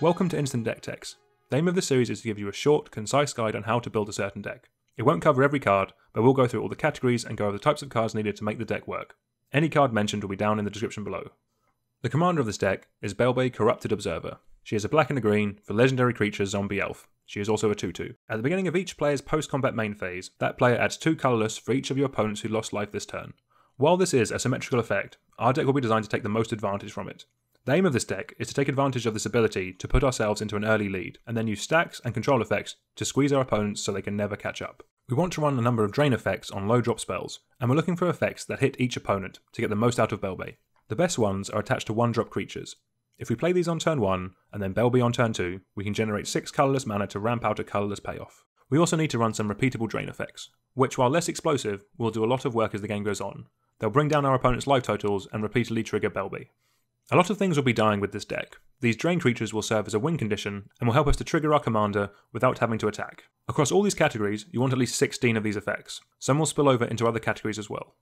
Welcome to Instant Deck Techs. The aim of this series is to give you a short, concise guide on how to build a certain deck. It won't cover every card, but we'll go through all the categories and go over the types of cards needed to make the deck work. Any card mentioned will be down in the description below. The commander of this deck is Belbe Corrupted Observer. She is a black and a green for legendary creature Zombie Elf. She is also a 2 2. At the beginning of each player's post combat main phase, that player adds 2 colourless for each of your opponents who lost life this turn. While this is a symmetrical effect, our deck will be designed to take the most advantage from it. The aim of this deck is to take advantage of this ability to put ourselves into an early lead, and then use stax and control effects to squeeze our opponents so they can never catch up. We want to run a number of drain effects on low drop spells, and we're looking for effects that hit each opponent to get the most out of Belbe. The best ones are attached to one drop creatures. If we play these on turn 1 and then Belbe on turn 2, we can generate 6 colourless mana to ramp out a colourless payoff. We also need to run some repeatable drain effects, which while less explosive, will do a lot of work as the game goes on. They'll bring down our opponent's life totals and repeatedly trigger Belbe. A lot of things will be dying with this deck. These drain creatures will serve as a win condition and will help us to trigger our commander without having to attack. Across all these categories, you want at least 16 of these effects. Some will spill over into other categories as well.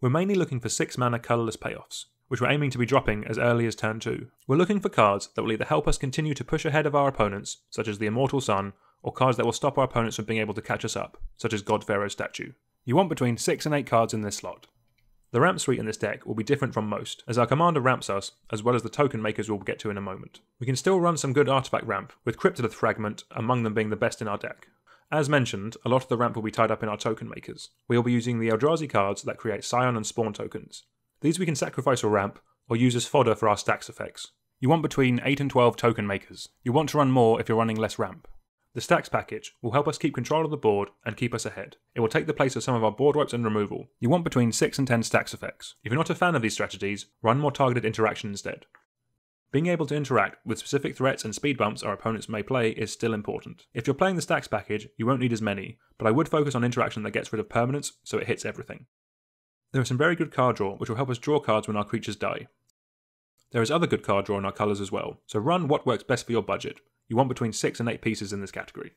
We're mainly looking for 6 mana colourless payoffs, which we're aiming to be dropping as early as turn 2. We're looking for cards that will either help us continue to push ahead of our opponents, such as the Immortal Sun, or cards that will stop our opponents from being able to catch us up, such as God Pharaoh's Statue. You want between 6 and 8 cards in this slot. The ramp suite in this deck will be different from most, as our commander ramps us, as well as the token makers we'll get to in a moment. We can still run some good artifact ramp, with Cryptolith Fragment among them being the best in our deck. As mentioned, a lot of the ramp will be tied up in our token makers. We will be using the Eldrazi cards that create Scion and Spawn tokens. These we can sacrifice or ramp, or use as fodder for our stax effects. You want between 8 and 12 token makers. You want to run more if you're running less ramp. The stax package will help us keep control of the board and keep us ahead. It will take the place of some of our board wipes and removal. You want between 6 and 10 stax effects. If you're not a fan of these strategies, run more targeted interaction instead. Being able to interact with specific threats and speed bumps our opponents may play is still important. If you're playing the stax package, you won't need as many, but I would focus on interaction that gets rid of permanents so it hits everything. There is some very good card draw which will help us draw cards when our creatures die. There is other good card draw in our colours as well, so run what works best for your budget. You want between 6 and 8 pieces in this category.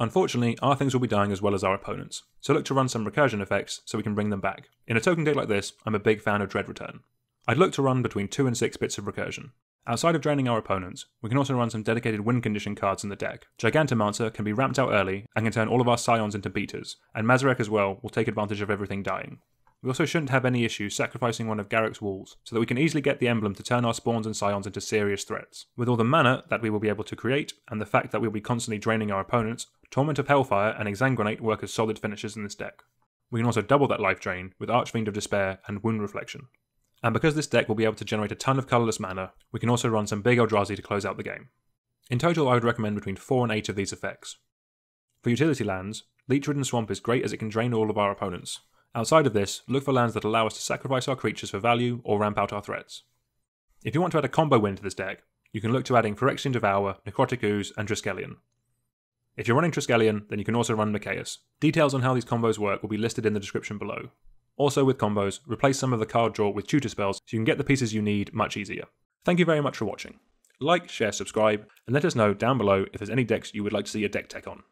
Unfortunately, our things will be dying as well as our opponents, so look to run some recursion effects so we can bring them back. In a token deck like this, I'm a big fan of Dread Return. I'd look to run between 2 and 6 bits of recursion. Outside of draining our opponents, we can also run some dedicated win condition cards in the deck. Gigantomancer can be ramped out early and can turn all of our Scions into beaters, and Mazirek as well will take advantage of everything dying. We also shouldn't have any issues sacrificing one of Garruk's walls, so that we can easily get the emblem to turn our spawns and scions into serious threats. With all the mana that we will be able to create, and the fact that we'll be constantly draining our opponents, Torment of Hellfire and Exsanguinate work as solid finishers in this deck. We can also double that life drain with Archfiend of Despair and Wound Reflection. And because this deck will be able to generate a ton of colourless mana, we can also run some big Eldrazi to close out the game. In total, I would recommend between 4 and 8 of these effects. For utility lands, Leechridden Swamp is great as it can drain all of our opponents, Outside of this, look for lands that allow us to sacrifice our creatures for value or ramp out our threats. If you want to add a combo win to this deck, you can look to adding Phyrexian Devourer, Necrotic Ooze, and Triskelion. If you're running Triskelion, then you can also run Mikaeus. Details on how these combos work will be listed in the description below. Also with combos, replace some of the card draw with tutor spells so you can get the pieces you need much easier. Thank you very much for watching. Like, share, subscribe, and let us know down below if there's any decks you would like to see a deck tech on.